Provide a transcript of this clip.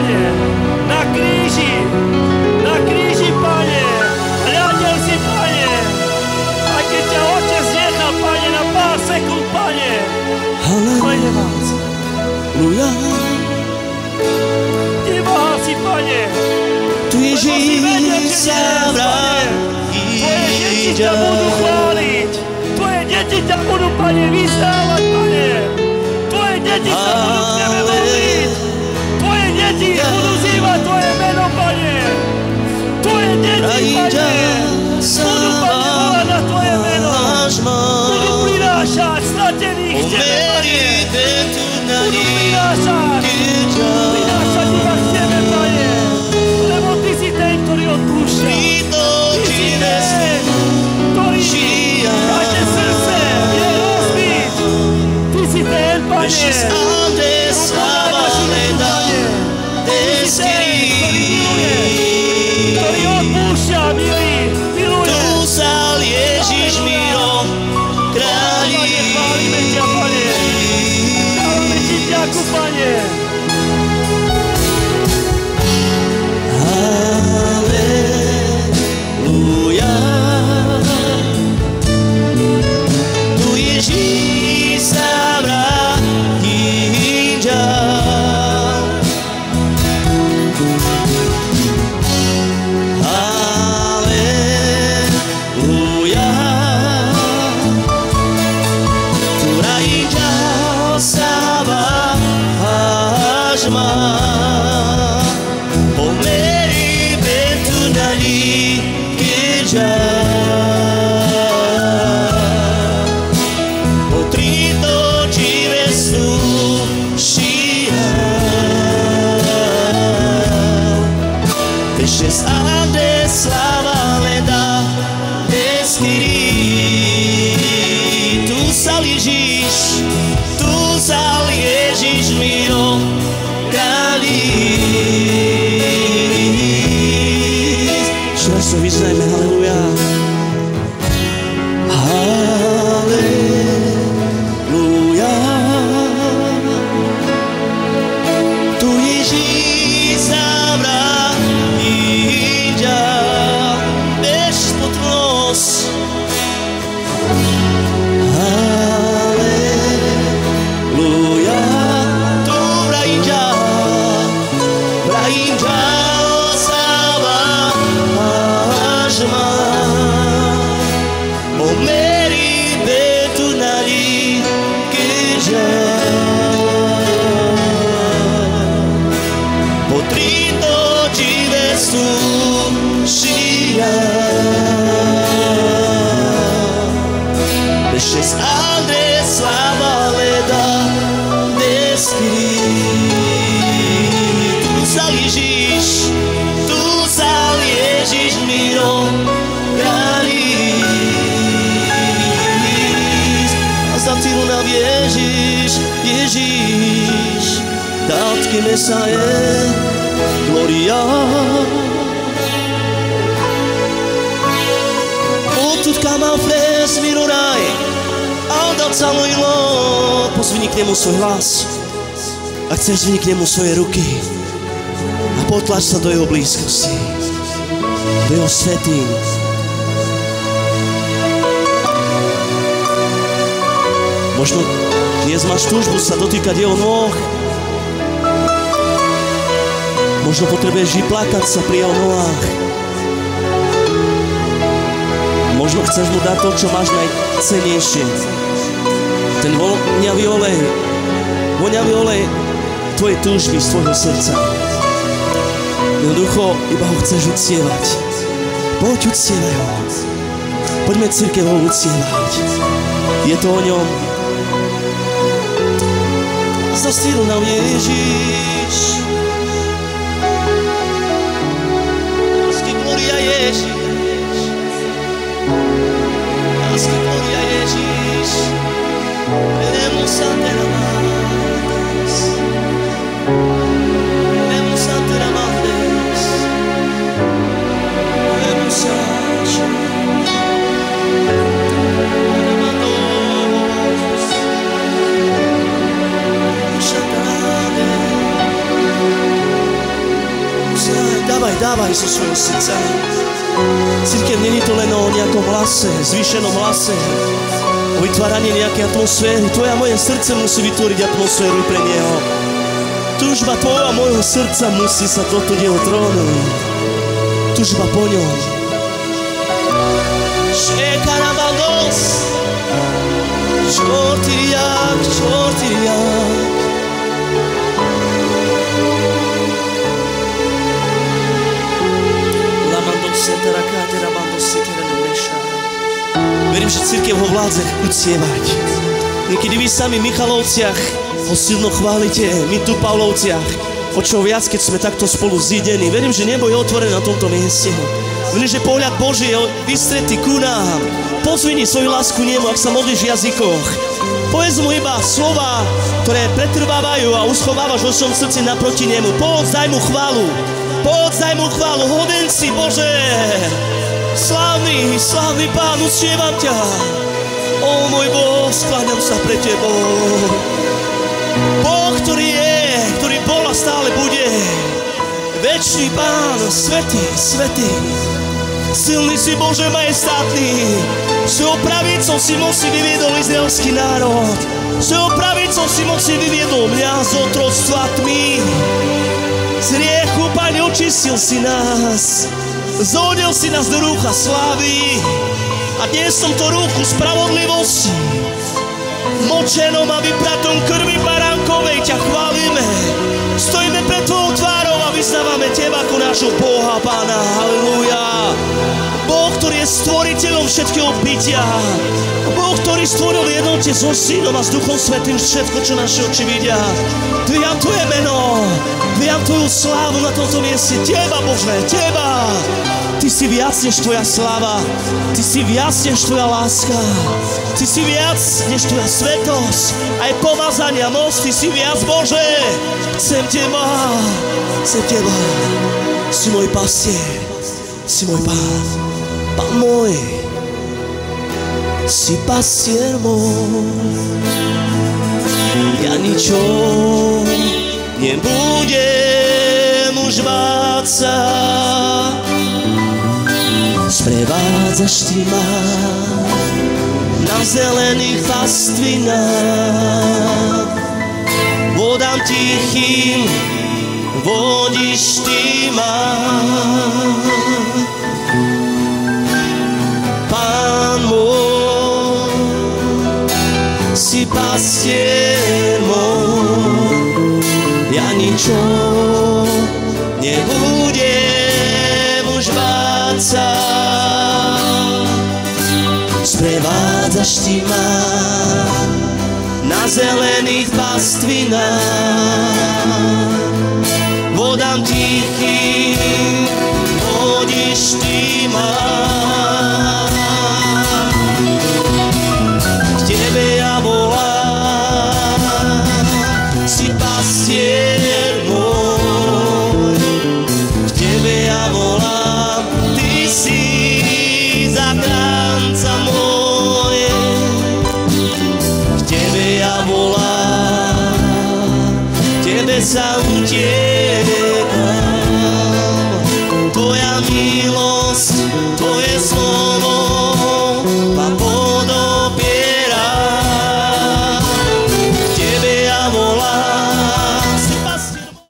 Pane, na kríži. Na kríži, Pane. Hľadel si, Pane. Aj keď ťa Otec nechal, Pane, na pár sekúnd, Pane. Pane vás. Haleluja. Neváhal si, Pane. Tu Ježíš sa Tvoje deti ťa budú chváliť. Tvoje deti ťa budú, Pane, vyznávať, Pane. Tvoje deti sa budú k Tebe modliť. Tvoje deti, Yeah. Tu sal Slava leda deskri. Tu sal Ježíš, tu sal Ježíš mirom krális. A za cílu na Ježíš, Ježíš, dátky mesa je gloria. Odtud kam mal fles miroraj, celujlo, pozvini k nemu svoj hlas. A chceš zvini k nemu svoje ruky a potlač sa do jeho blízkosti, do jeho svetým. Možno dnes máš túžbu sa dotýkať jeho nôh. Možno potrebuješ vyplakať sa pri jeho nohách. Možno chceš mu dať to, čo máš najcenejšie. Ten voňavý olej, voňavý olej tvoje túžby z tvojho srdca. Jednoducho, iba ho chceš uctievať. Poď uctievaj ho. Poďme církev ho uctievať. Je to o ňom. Zastíl nám Ježiš. Lásky, gloria Ježiš. Lásky, gloria Ježiš. Dávaj, zo svojho srdca. Církev není to len o nejakom hlase, zvýšenom hlase, o vytváranie nejakej atmosféry. Tvoje a moje srdce musí vytvoriť atmosféru pre Neho. Túžba tvojho a môjho srdca musí sa toto jeho trónu. Túžba po ňom. Šekarabalos, čortiriak, čortiriak. Verím, že církev ho vládze uctievať. Niekedy vy sami Michalovciach ho silno chválite, my tu v Pavlovciach. O čo viac, keď sme takto spolu zjedení. Verím, že nebo je otvorené na tomto mieste. Verím, že pohľad Boží je vystretý ku nám. Pozvini svoju lásku nemu, ak sa modlíš v jazykoch. Povedz mu iba slova, ktoré pretrvávajú a uschovávaš vo svojom srdci naproti nemu. Povedz, daj mu chválu. Povedz, daj mu chválu. Hoden si, Bože. Slávny, slávny Pán, uctievam ťa. O môj Boh, skláňam sa pre Tebou. Večný Pán, svetý, svetý. Silný si Bože majestátny. Svojou pravicou si moci vyviedol izraelský národ. Svojou pravicou si moci vyviedol mňa z otroctva tmy. Z riechu, Pane, očistil si nás. Zhodil si nás do rúcha slávy a dnes som to rúchu spravodlivosti. Močenom a vypratom krvi baránkovej ťa chválime. Stojíme pred Tvojou tvárou vyznávame Teba ako nášho Boha, Pána. Halleluja. Stvoriteľom všetkého bytia. Boh, ktorý stvoril v jednote so Synom a s Duchom Svetým všetko, čo naše oči vidia. Dvíjam Tvoje meno, dvíjam Tvoju slávu na tomto mieste. Teba, Bože, Teba. Ty si viac než Tvoja sláva. Ty si viac než Tvoja láska. Ty si viac než Tvoja svetosť. Aj pomazania moc, Ty si viac, Bože. Chcem Teba, chcem Teba. Si môj pastier, si môj Pán môj. Si pastier môj. Ja ničo nebudem už sa. Sprevádzaš ty ma na zelených pastvinách. Vodám tichým vodíš ty ma. Pastier môj, ja ničo nebudem už báť sa. Sprevádzaš ty ma na zelených pastvinách. Vodám tichým, vodíš ty ma. 苍天